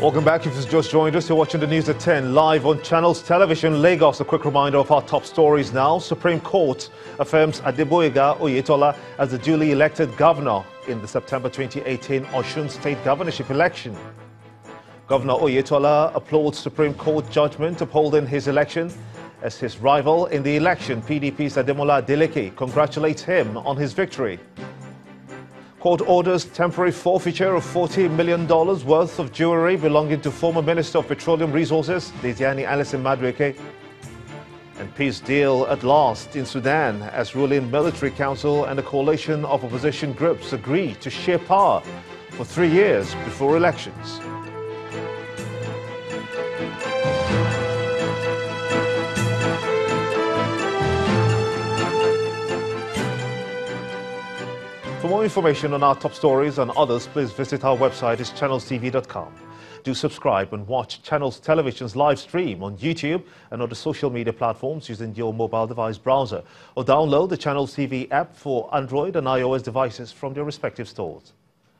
Welcome back. If you've just joined us, you're watching the news at 10 live on Channels Television Lagos. A quick reminder of our top stories now. Supreme Court affirms Adegboyega Oyetola as the duly elected governor in the September 2018 Osun State governorship election. Governor Oyetola applauds Supreme Court judgment upholding his election as his rival in the election, PDP's Ademola Adeleke, congratulates him on his victory. Court orders temporary forfeiture of $40 million worth of jewelry belonging to former Minister of Petroleum Resources, Diezani Alison Madueke. And peace deal at last in Sudan as ruling military council and a coalition of opposition groups agree to share power for three years before elections. More information on our top stories and others, please visit our website, it's channelstv.com. Do subscribe and watch Channels Television's live stream on YouTube and other social media platforms using your mobile device browser, or download the Channels TV app for Android and iOS devices from their respective stores.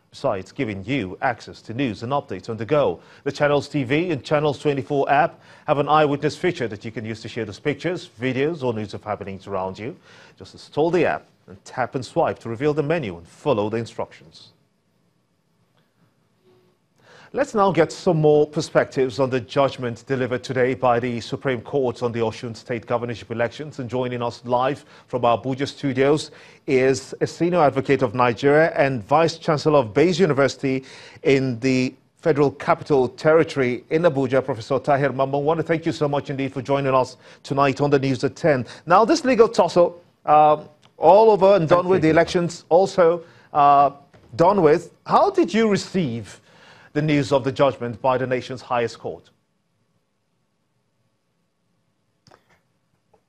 Besides giving you access to news and updates on the go, the Channels TV and Channels 24 app have an eyewitness feature that you can use to share those pictures, videos, or news of happenings around you. Just install the app and tap and swipe to reveal the menu and follow the instructions. Let's now get some more perspectives on the judgment delivered today by the Supreme Court on the Osun State governorship elections. And joining us live from our Abuja studios is a senior advocate of Nigeria and vice chancellor of Baze University in the Federal Capital Territory in Abuja, Professor Tahir Mamman. I want to thank you so much indeed for joining us tonight on the news at 10. Now, this legal tussle, uh, all over and done with, the elections also uh, done with. How did you receive the news of the judgment by the nation's highest court?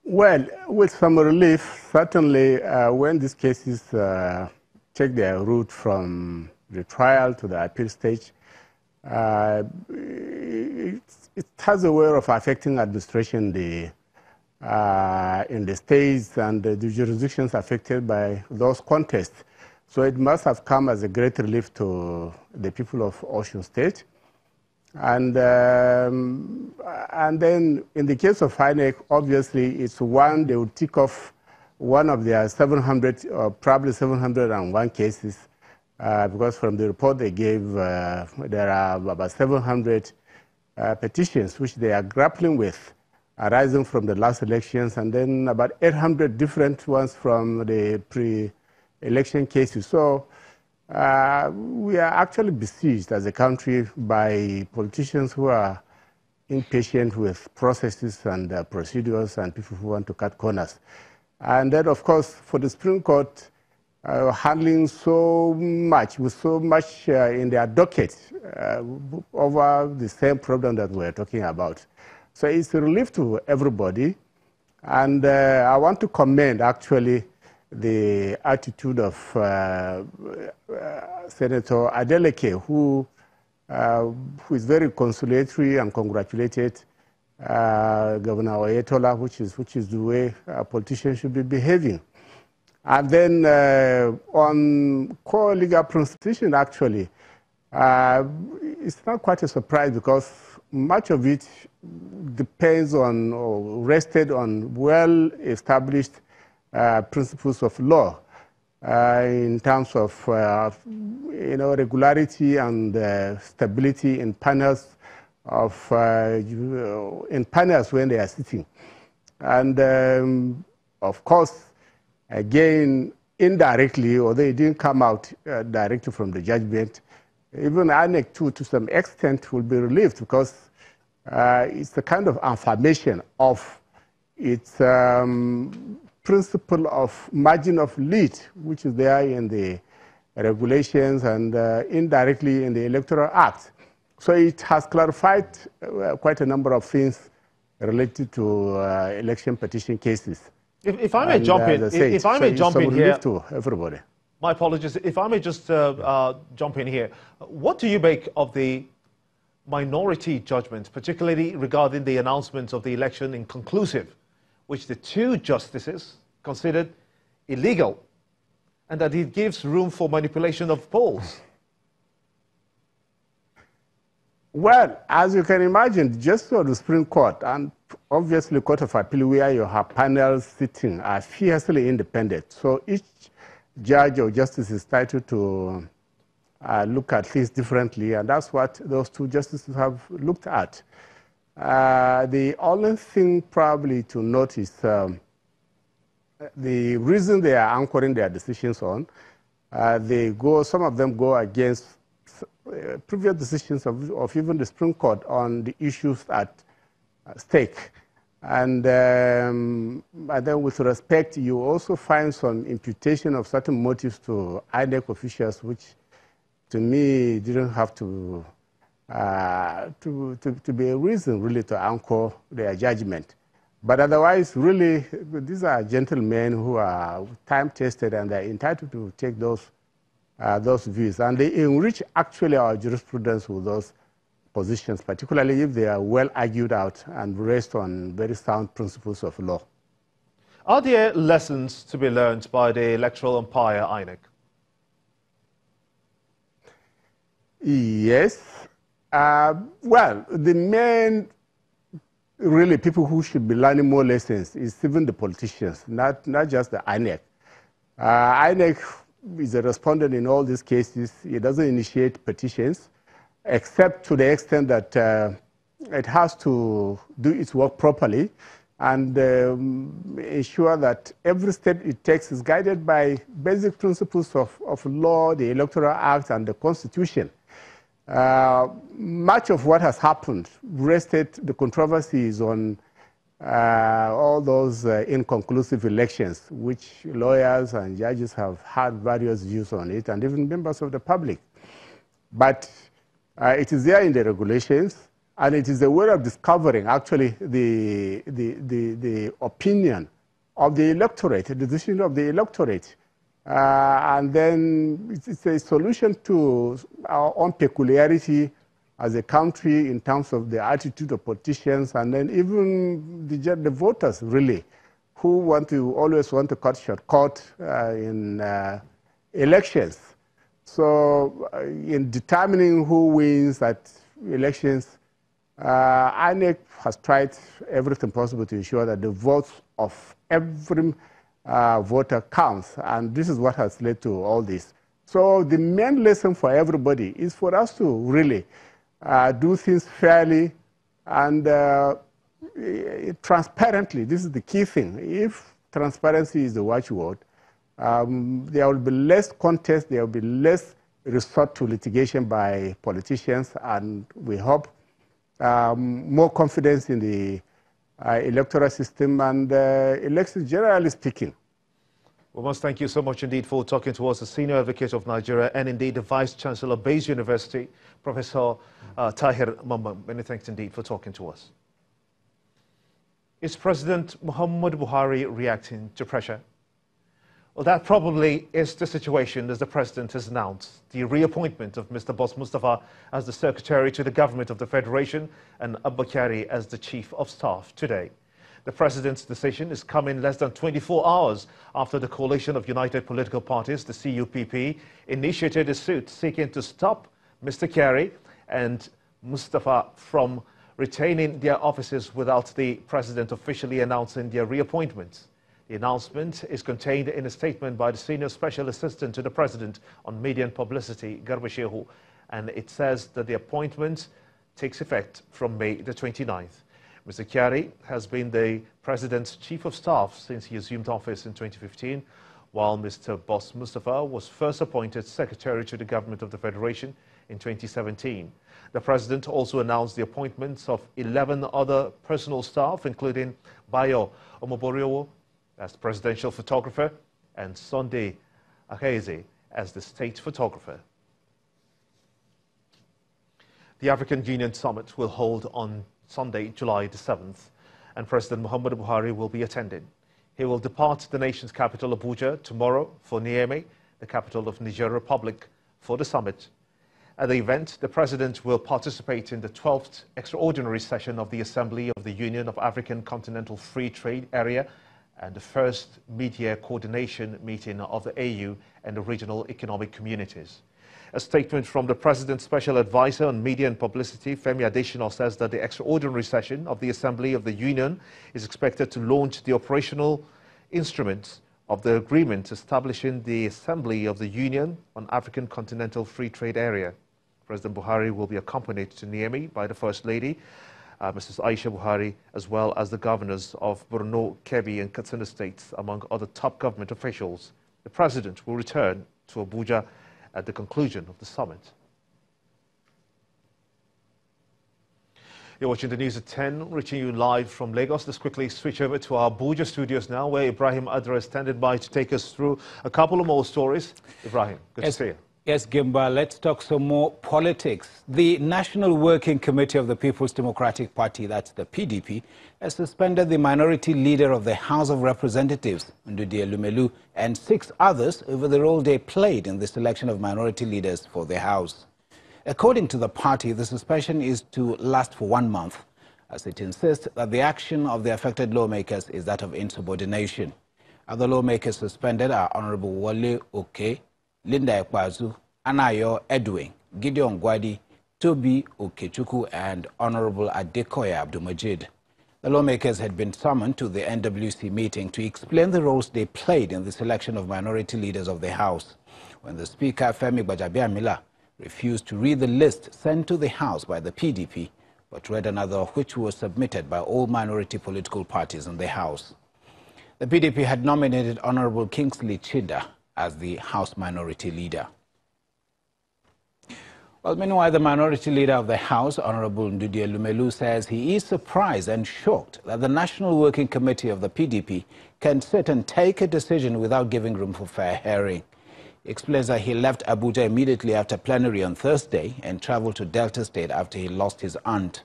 Well, with some relief, certainly uh, when these cases uh, take their route from the trial to the appeal stage, uh, it, it, has a way of affecting administration the, in the states and the jurisdictions affected by those contests. So it must have come as a great relief to the people of Osun State. And, um, and then in the case of INEC, obviously it's one, they would tick off one of their 700, or probably 701 cases, uh, because from the report they gave, uh, there are about 700 uh, petitions which they are grappling with arising from the last elections, and then about 800 different ones from the pre election cases. So uh, we are actually besieged as a country by politicians who are impatient with processes and uh, procedures and people who want to cut corners. And then, of course, for the Supreme Court, uh, handling so much, with so much uh, in their docket uh, over the same problem that we're talking about. So it's a relief to everybody. And uh, I want to commend, actually, the attitude of uh, uh, Senator Adeleke, who, uh, who is very conciliatory and congratulated uh, Governor Oyetola, which is, which is the way a politician should be behaving. And then uh, on core legal prostitution, actually, uh, it's not quite a surprise because much of it depends on or rested on well-established uh, principles of law uh, in terms of uh, you know regularity and stability in panels of in panels when they are sitting, and um, of course, again indirectly, although it didn't come out uh, directly from the judgment, even INEC too, to some extent, will be relieved because uh, it's a kind of affirmation of its um, principle of margin of lead, which is there in the regulations and uh, indirectly in the Electoral Act. So it has clarified uh, quite a number of things related to uh, election petition cases. If, if I may and, jump uh, in, if, if, I may so jump in here, to everybody. My apologies. If I may just uh, uh, jump in here, what do you make of the minority judgment, particularly regarding the announcement of the election inconclusive? which the two justices considered illegal and that it gives room for manipulation of polls. Well, as you can imagine, just for the Supreme Court and obviously Court of Appeal, where you have panels sitting, are fiercely independent. So each judge or justice is entitled to uh, look at things differently, and that's what those two justices have looked at. Uh, the only thing probably to note is um, the reason they are anchoring their decisions on, uh, they go, some of them go against uh, previous decisions of, of, even the Supreme Court on the issues at stake. And, um, then with respect, you also find some imputation of certain motives to INEC officials, which to me didn't have to, uh, to, to, to, be a reason really to anchor their judgment. But otherwise, really, these are gentlemen who are time-tested and they're entitled to take those, uh, those views. And they enrich actually our jurisprudence with those positions, particularly if they are well argued out and rest on very sound principles of law. Are there lessons to be learned by the electoral umpire, INEC? Yes. Uh, well, the main, really, people who should be learning more lessons is even the politicians, not, not just the INEC. Uh, INEC is a respondent in all these cases. It doesn't initiate petitions except to the extent that uh, it has to do its work properly and um, ensure that every step it takes is guided by basic principles of, of law, the Electoral Act, and the Constitution. Uh, much of what has happened rested the controversies on uh, all those uh, inconclusive elections, which lawyers and judges have had various views on it, and even members of the public. But uh, it is there in the regulations, and it is a way of discovering actually the, the, the, the opinion of the electorate, the decision of the electorate. Uh, and then it's a solution to our own peculiarity as a country in terms of the attitude of politicians and then even the, the voters, really, who want to always want to cut shortcut uh, in uh, elections. So uh, in determining who wins at elections, uh, INEC has tried everything possible to ensure that the votes of every uh, voter counts, and this is what has led to all this. So the main lesson for everybody is for us to really uh, do things fairly and uh, transparently. This is the key thing. If transparency is the watchword, um, there will be less contest, there will be less resort to litigation by politicians, and we hope um, more confidence in the uh, electoral system and uh, elections generally speaking. We must thank you so much indeed for talking to us, the Senior Advocate of Nigeria and indeed the Vice Chancellor of Baze University, Professor uh, Tahir Mamman. Many thanks indeed for talking to us. Is President Muhammad Buhari reacting to pressure well, that probably is the situation as the President has announced the reappointment of Mr. Boss Mustapha as the Secretary to the Government of the Federation and Abba Kyari as the Chief of Staff today. The President's decision is coming less than 24 hours after the Coalition of United Political Parties, the CUPP, initiated a suit seeking to stop Mr. Kyari and Mustapha from retaining their offices without the President officially announcing their reappointments. The announcement is contained in a statement by the Senior Special Assistant to the President on Media and Publicity, Garba Shehu, and it says that the appointment takes effect from May the 29th. Mr. Kyari has been the President's Chief of Staff since he assumed office in 2015, while Mr. Boss Mustapha was first appointed Secretary to the Government of the Federation in 2017. The President also announced the appointments of 11 other personal staff, including Bayo Omoboriowo, as the presidential photographer, and Sunday Aghaeze as the state photographer. The African Union Summit will hold on Sunday, July the 7th, and President Muhammadu Buhari will be attending. He will depart the nation's capital, Abuja, tomorrow for Niamey, the capital of Niger Republic, for the summit. At the event, the President will participate in the 12th extraordinary session of the Assembly of the Union of African Continental Free Trade Area and the first media coordination meeting of the AU and the regional economic communities. A statement from the President's Special Advisor on Media and Publicity, Femi Adesina, says that the extraordinary session of the Assembly of the Union is expected to launch the operational instruments of the agreement establishing the Assembly of the Union on African Continental Free Trade Area. President Buhari will be accompanied to Niamey by the First Lady, uh, Mrs. Aisha Buhari, as well as the governors of Borno, Kebbi and Katsina states, among other top government officials. The President will return to Abuja at the conclusion of the summit. You're watching the news at 10, reaching you live from Lagos. Let's quickly switch over to our Abuja studios now, where Ibrahim Adra is standing by to take us through a couple of more stories. Ibrahim, good yes, to see you. Yes, Gimba, let's talk some more politics. The National Working Committee of the People's Democratic Party, that's the PDP, has suspended the minority leader of the House of Representatives, Ndudi Elumelu, and six others over the role they played in the selection of minority leaders for the House. According to the party, the suspension is to last for one month, as it insists that the action of the affected lawmakers is that of insubordination. Other lawmakers suspended are Honorable Wale Oke, Linda Ikpeazu, Anayo Edwin, Gideon Gwadi, Toby Okechukwu, and Honorable Adekoya Abdulmajid. The lawmakers had been summoned to the NWC meeting to explain the roles they played in the selection of minority leaders of the House. When the Speaker, Femi Gbajabiamila, refused to read the list sent to the House by the PDP, but read another which was submitted by all minority political parties in the House. The PDP had nominated Honorable Kingsley Chinda as the House Minority Leader. Well, meanwhile, the minority leader of the House, Honorable Ndudi Elumelu, says he is surprised and shocked that the National Working Committee of the PDP can sit and take a decision without giving room for fair hearing. He explains that he left Abuja immediately after plenary on Thursday and traveled to Delta State after he lost his aunt.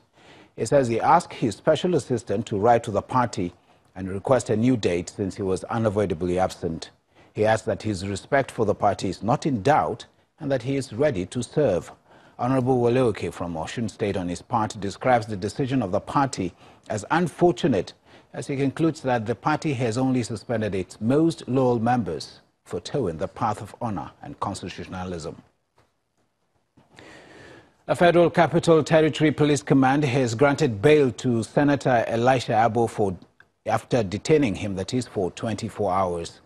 He says he asked his special assistant to write to the party and request a new date since he was unavoidably absent. He adds that his respect for the party is not in doubt and that he is ready to serve. Honorable Wale Oke from Osun State on his part describes the decision of the party as unfortunate as he concludes that the party has only suspended its most loyal members for towing the path of honor and constitutionalism. The Federal Capital Territory Police Command has granted bail to Senator Elisha Abbo for, after detaining him, that is, for 24 hours.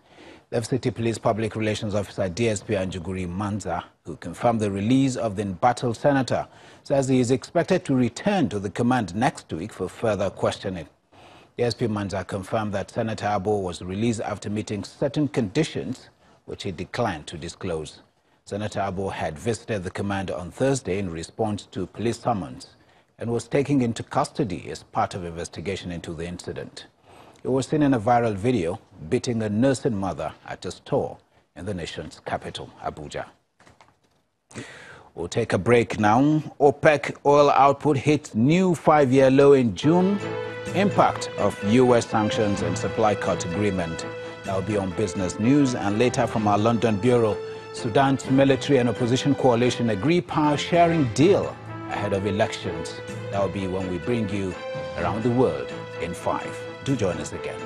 FCT Police Public Relations Officer DSP Anjuguri Manza, who confirmed the release of the embattled senator, says he is expected to return to the command next week for further questioning. DSP Manza confirmed that Senator Abbo was released after meeting certain conditions which he declined to disclose. Senator Abbo had visited the command on Thursday in response to police summons and was taken into custody as part of investigation into the incident. He was seen in a viral video beating a nursing mother at a store in the nation's capital, Abuja. We'll take a break now. OPEC oil output hit new five-year low in June. Impact of U.S. sanctions and supply cut agreement. That will be on business news. And later from our London bureau, Sudan's military and opposition coalition agree power sharing deal ahead of elections. That will be when we bring you around the world in five. Do join us again.